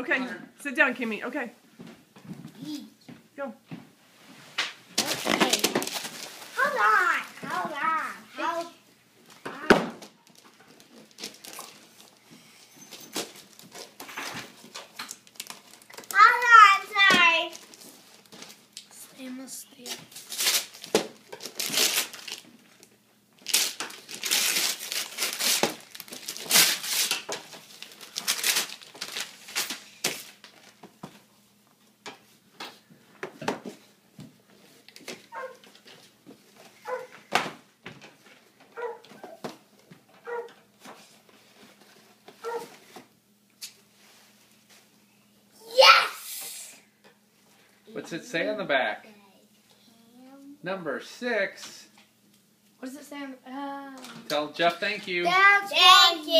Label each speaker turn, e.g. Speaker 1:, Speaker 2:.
Speaker 1: Okay, sit down, Kimmy. Okay, go.
Speaker 2: Okay. Hold on. Hold on. Hold on. Hold on, sorry.
Speaker 3: Stainless
Speaker 4: What's it say on the back? Number six.
Speaker 3: What does it say on the uh,
Speaker 4: Tell Jeff thank you.
Speaker 2: Thank you.
Speaker 3: number